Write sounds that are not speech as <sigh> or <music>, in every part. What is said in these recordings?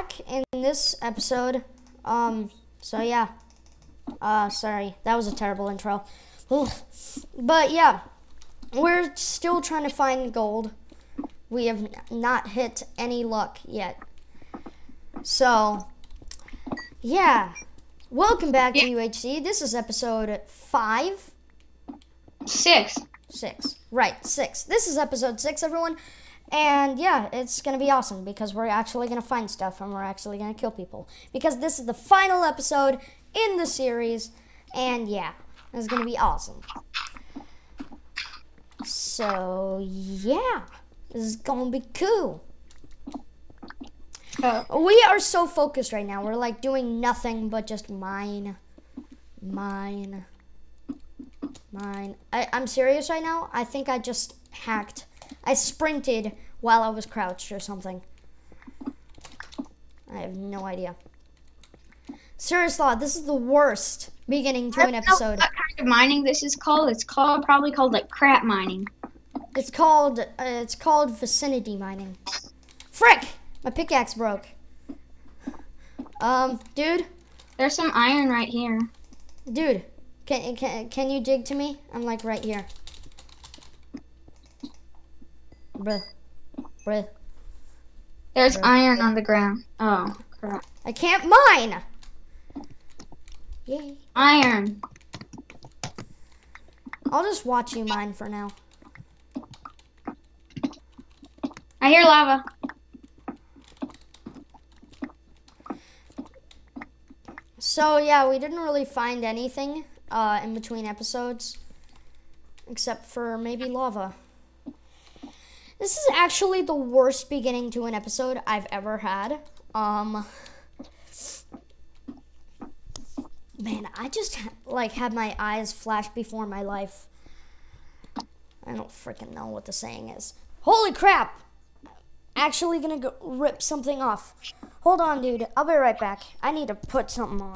back in this episode. Um, so yeah. Uh, sorry, that was a terrible intro. but yeah, we're still trying to find gold. We have not hit any luck yet. So, yeah. Welcome back to UHC. This is episode five. Six. Six. Right, six. This is episode six, everyone. And yeah, it's gonna be awesome because we're actually gonna find stuff and we're actually gonna kill people. Because this is the final episode in the series. And yeah, it's gonna be awesome. So yeah, this is gonna be cool. Uh, We are so focused right now. We're like doing nothing but just mine, mine, mine. I, I'm serious right now. I think I just hacked. I sprinted while I was crouched or something. I have no idea. Serious law, this is the worst beginning to I an don't know episode. What kind of mining this is called? It's called probably called like crap mining. It's called uh, it's called vicinity mining. Frick! My pickaxe broke. Um, dude, There's some iron right here. dude, can can can you dig to me? I'm like right here. Bruh, bruh. There's Right. iron on the ground. Oh crap. I can't mine. Yay! Iron. I'll just watch you mine for now. I hear lava. So yeah, we didn't really find anything uh, in between episodes, except for maybe lava. This is actually the worst beginning to an episode I've ever had. Um, man, I just like had my eyes flash before my life. I don't freaking know what the saying is. Holy crap! Actually gonna go rip something off. Hold on, dude. I'll be right back. I need to put something on.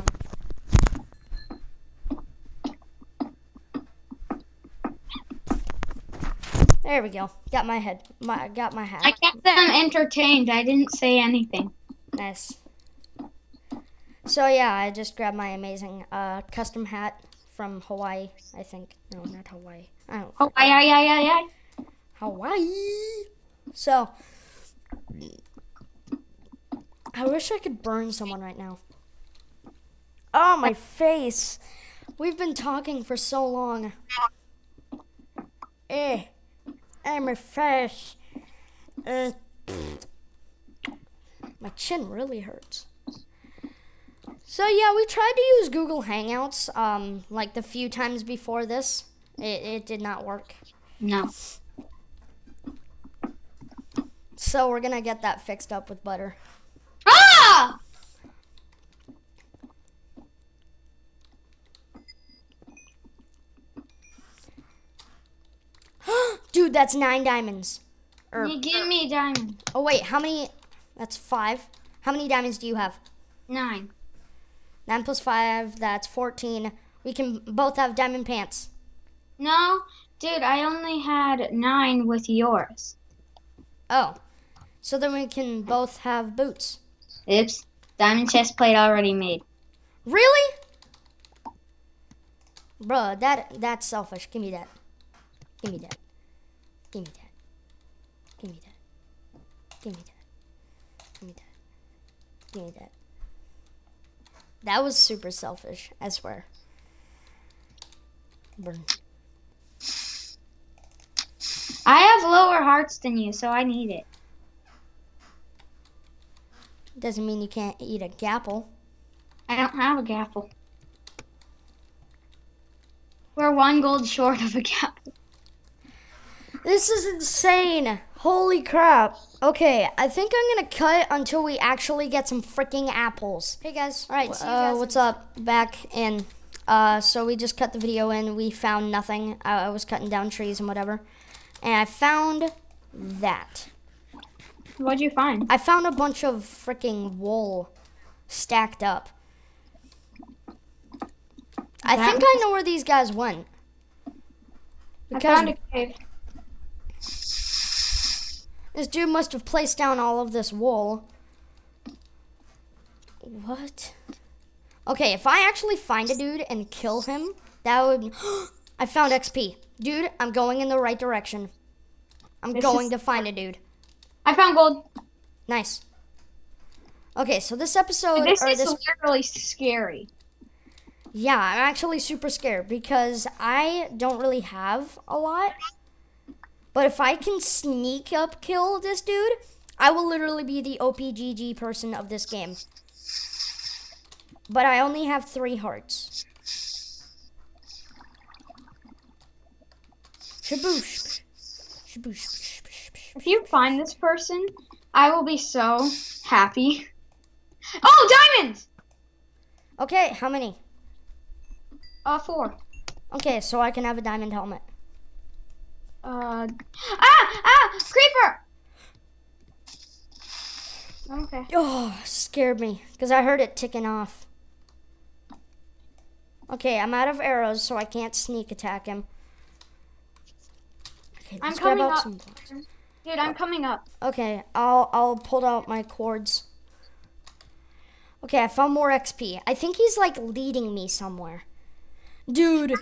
There we go. Got my head. My got my hat. I kept them entertained. I didn't say anything. Nice. So yeah, I just grabbed my amazing uh, custom hat from Hawaii. I think no, not Hawaii. I don't. Ay, ay, ay, ay. Hawaii. So, I wish I could burn someone right now. Oh, my face. We've been talking for so long. Eh. My face. Eh. My chin really hurts. So yeah, we tried to use Google Hangouts um like the few times before this. It it did not work. No. So we're gonna get that fixed up with butter. Ah! Dude, that's nine diamonds. Or You give me a diamond. oh wait, how many? That's five. How many diamonds do you have? Nine. Nine plus five. That's fourteen. We can both have diamond pants. No, dude, I only had nine with yours. Oh, so then we can both have boots. Oops. Diamond chest plate already made. Really? Bruh, that that's selfish. Give me that. Give me that. Give me that. Give me that. Give me that. Give me that. Give me that. That was super selfish, I swear. Burn. I have lower hearts than you, so I need it. Doesn't mean you can't eat a gapple. I don't have a gapple. We're one gold short of a gapple. This is insane. Holy crap. Okay, I think I'm gonna cut until we actually get some freaking apples. Hey guys. All right, see you uh, guys what's up? Back in. Uh, so we just cut the video in. We found nothing. I, I was cutting down trees and whatever, and I found that. What'd you find? I found a bunch of freaking wool stacked up. I That- think I know where these guys went. I found a cave. This dude must have placed down all of this wool. What? Okay, if I actually find a dude and kill him, that would. <gasps> I found XP. Dude, I'm going in the right direction. I'm This going is- to find a dude. I found gold. Nice. Okay, so this episode, This or is this, literally scary. yeah, I'm actually super scared because I don't really have a lot. But if I can sneak up kill this dude, I will literally be the OPGG person of this game. But I only have three hearts. Shaboosh. Shaboosh. If you find this person, I will be so happy. <laughs> Oh, diamonds! Okay, how many? Uh, four. Okay, so I can have a diamond helmet. Uh, ah, ah, creeper! Okay. Oh, scared me because I heard it ticking off. Okay, I'm out of arrows, so I can't sneak attack him. Okay, I'm coming out up. Dude, I'm coming up. Okay, I'll I'll pull out my cords. Okay, I found more XP. I think he's like leading me somewhere. Dude,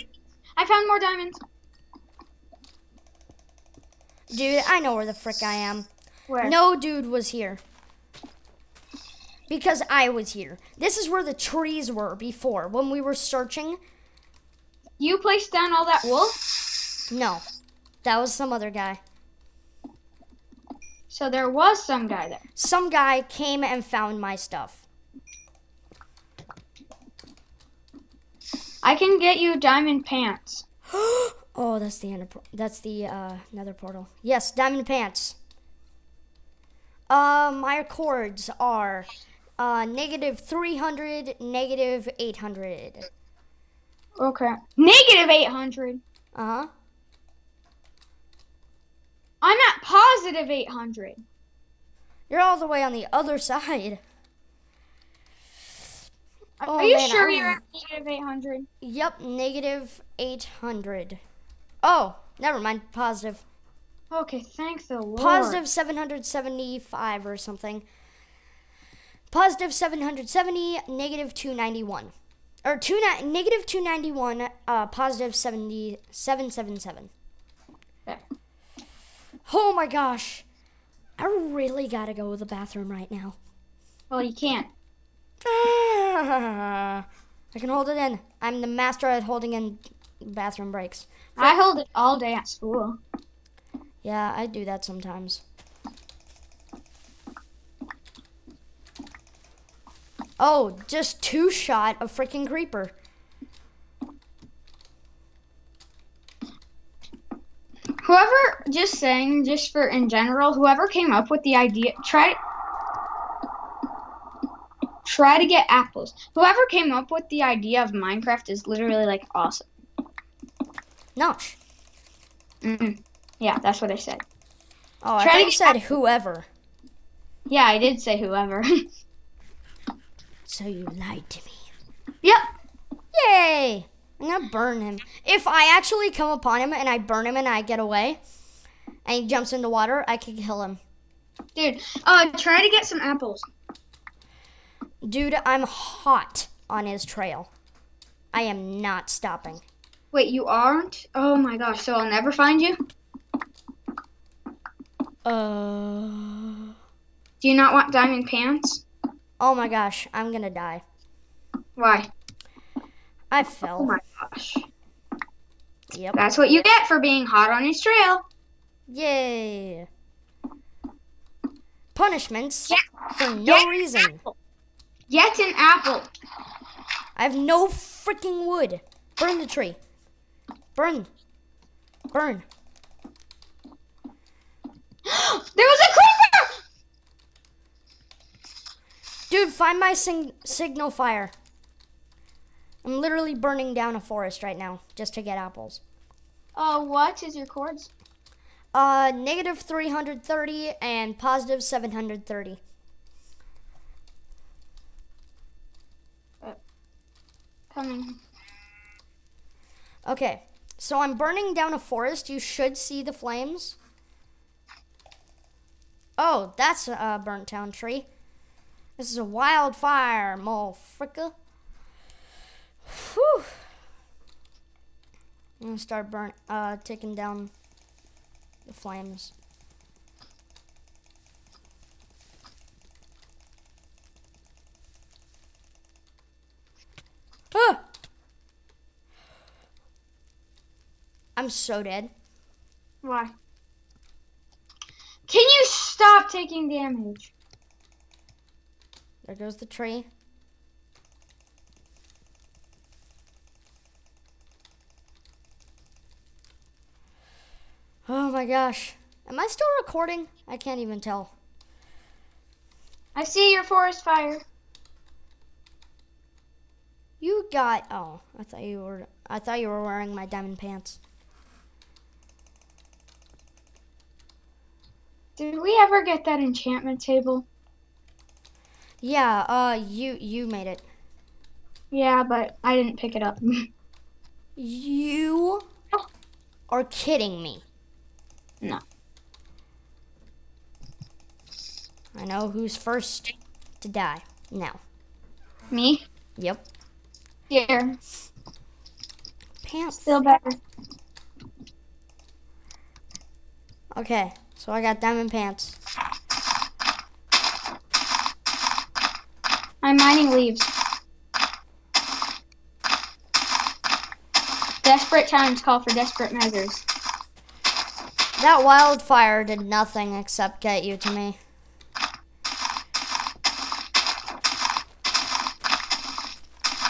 I found more diamonds. Dude, I know where the frick I am. Where? No dude was here. Because I was here. This is where the trees were before when we were searching. You placed down all that wool? No, that was some other guy. So there was some guy there. Some guy came and found my stuff. I can get you diamond pants. <gasps> <gasps> oh, that's the ender, that's the uh, nether portal. Yes, diamond pants. Uh, my chords are uh, negative 300, negative 800. Okay. Negative 800. Uh huh. I'm at positive 800. You're all the way on the other side. Are- Oh, you man, sure I- you're at negative 800? Yep, negative 800. Oh, never mind. Positive. Okay, thank the Lord. Positive 775 or something. Positive 770, negative 291. Or two negative 291, uh, positive 70, 777. There. Oh my gosh. I really gotta go to the bathroom right now. Well, you can't. Ah, <laughs> I can hold it in. I'm the master at holding in bathroom breaks. I hold it all day at school. Yeah, I do that sometimes. Oh, just two shot a freaking creeper. Whoever, just saying, just for in general, whoever came up with the idea, try, try to get apples. Whoever came up with the idea of Minecraft is literally like awesome. Nosh. mm Yeah, that's what I said. Oh, I Try thought you said whoever. Yeah, I did say whoever. So you lied to me. yep. Yay! I'm gonna burn him. If I actually come upon him and I burn him and I get away, and he jumps in the water, I can kill him. Dude, uh, try to get some apples. Dude, I'm hot on his trail. I am not stopping. Wait, you aren't? Oh my gosh, so I'll never find you? Uh. Do you not want diamond pants? Oh my gosh, I'm gonna die. Why? I fell. Oh my gosh. Yep. That's what you get for being hot on his trail. Yay. Punishments Yeah. for no Get reason. An apple. Get an apple. I have no freaking wood. Burn the tree. Burn. Burn. <gasps> there was a creeper! Dude, find my sing- signal fire. I'm literally burning down a forest right now just to get apples. Oh, what is your cords? Uh, negative 330 and positive 730. Coming. Uh, um. Okay, so I'm burning down a forest. You should see the flames. Oh, that's a burnt down tree. This is a wildfire, motherfucker. Whew. I'm gonna start burn uh taking down the flames. Ah! I'm so dead. Why? Can you stop taking damage? There goes the tree. Oh my gosh. Am I still recording? I can't even tell. I see your forest fire. You got oh, I thought you were I thought you were wearing my diamond pants. Did we ever get that enchantment table? Yeah, uh you you made it. Yeah, but I didn't pick it up. <laughs> You are kidding me. no. I know who's first to die. Now. Me? Yep. Here. Pants. Still better. Okay, so I got diamond pants. I'm mining leaves. Desperate times call for desperate measures. That wildfire did nothing except get you to me.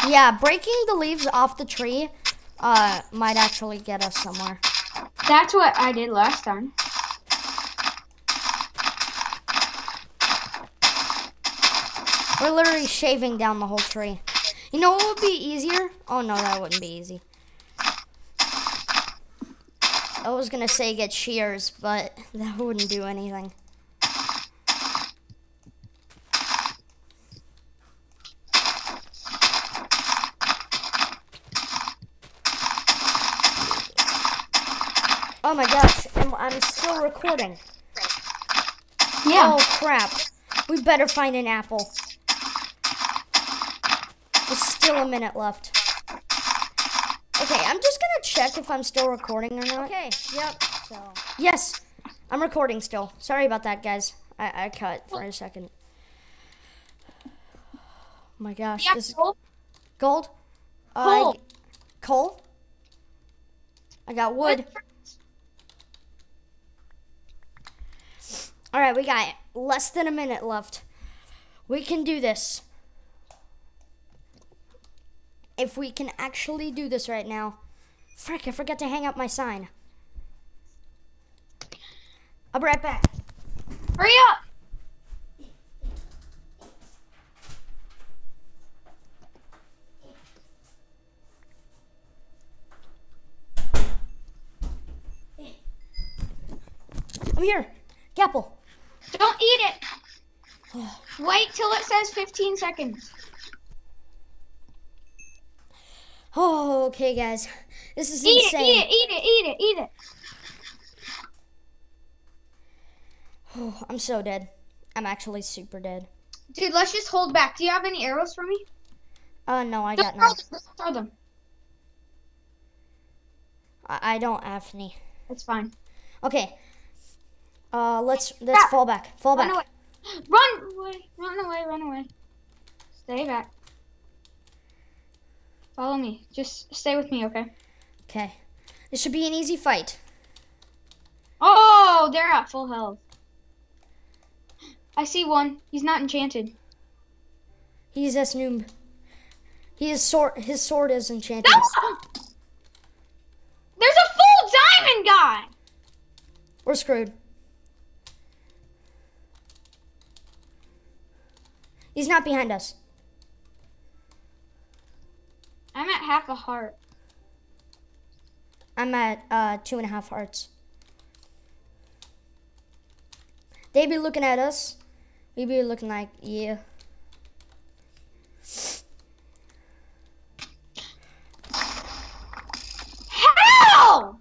Yeah, breaking the leaves off the tree uh, might actually get us somewhere. That's what I did last time. We're literally shaving down the whole tree. You know what would be easier? Oh no, that wouldn't be easy. I was gonna say get shears, but <laughs> that wouldn't do anything. Oh my gosh, I'm, I'm still recording. Yeah. Oh crap. We better find an apple. Still a minute left. Okay, I'm just gonna check if I'm still recording or not. Okay, yep. So Yes, I'm recording still. Sorry about that, guys. I, I cut for a second. Oh my gosh, Yeah, this is cool. gold. Uh, I Coal. g- coal. I got wood. All right, we got less than a minute left. We can do this. If we can actually do this right now. Frick, I forgot to hang up my sign. I'll be right back. Hurry up. I'm here. Gapple. Don't eat it. <sighs> Wait till it says 15 seconds. Oh, okay, guys. This is Eat insane. it, eat it, eat it, eat it, eat it. Oh, I'm so dead. I'm actually super dead. Dude, let's just hold back. Do you have any arrows for me? Uh, no, I Just got none. them. Throw them. I, I don't have any. It's fine. Okay. Uh, let's let's Stop. fall back. Fall Run back. away. Run away. Run away. Run away. Stay back. Follow me. Just stay with me, okay? Okay. This should be an easy fight. Oh, they're at full health. I see one. He's not enchanted. He's a noob. His sword his sword is enchanted. There's a full diamond guy. We're screwed. He's not behind us. I'm at half a heart. I'm at uh, two and a half hearts. They be looking at us. We be looking like, yeah. How?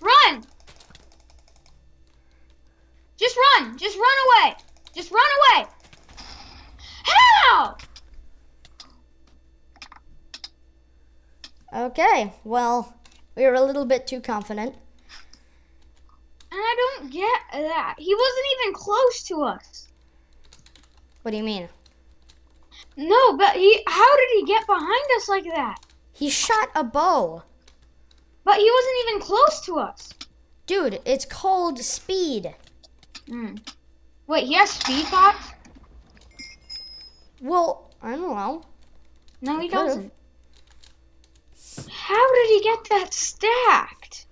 Run! Just run! Just run away! Just run away! How? Okay, well, we were a little bit too confident. And I don't get that. He wasn't even close to us. What do you mean? No, but he. How did he get behind us like that? He shot a bow. But he wasn't even close to us. Dude, it's called speed. Hmm. Wait, he has speed bots? Well, I don't know. No, he Could've. doesn't. How did he get that stacked?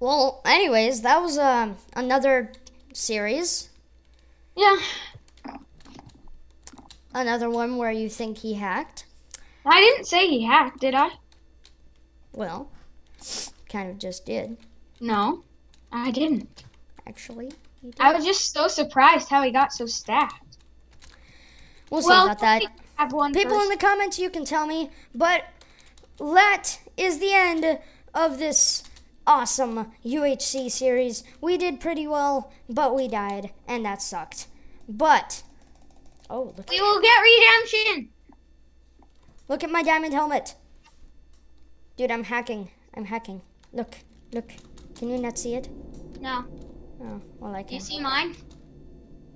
Well, anyways, that was um another series. Yeah, Another one where you think he hacked. I didn't say he hacked, did I? Well, kind of just did, No, I didn't. actually. I was just so surprised how he got so stacked. We'll see well, about that. Let me have one People in the comments, you can tell me. But that is the end of this awesome UHC series. We did pretty well, but we died, and that sucked. But oh, look, we will get redemption. look at my diamond helmet, dude. I'm hacking. I'm hacking. Look, look. Can you not see it? No, Oh, well, I do can. You see mine?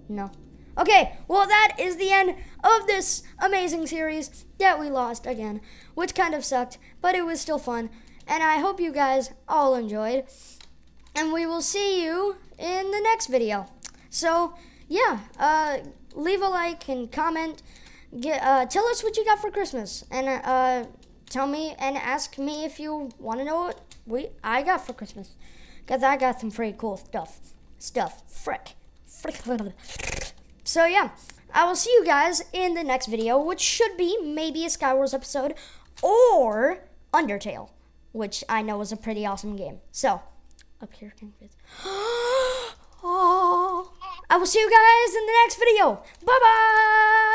No. Okay, well, that is the end of this amazing series that we lost again, which kind of sucked, but it was still fun. And I hope you guys all enjoyed. And we will see you in the next video. So, yeah, uh, leave a like and comment. Get, uh, tell us what you got for Christmas. And uh, tell me and ask me if you want to know what we I got for Christmas. Because I got some pretty cool stuff. Stuff. Frick. Frick. <laughs> So yeah, I will see you guys in the next video, which should be maybe a Skywars episode or Undertale, which I know is a pretty awesome game. So, up here, oh, <gasps> I will see you guys in the next video. Bye bye.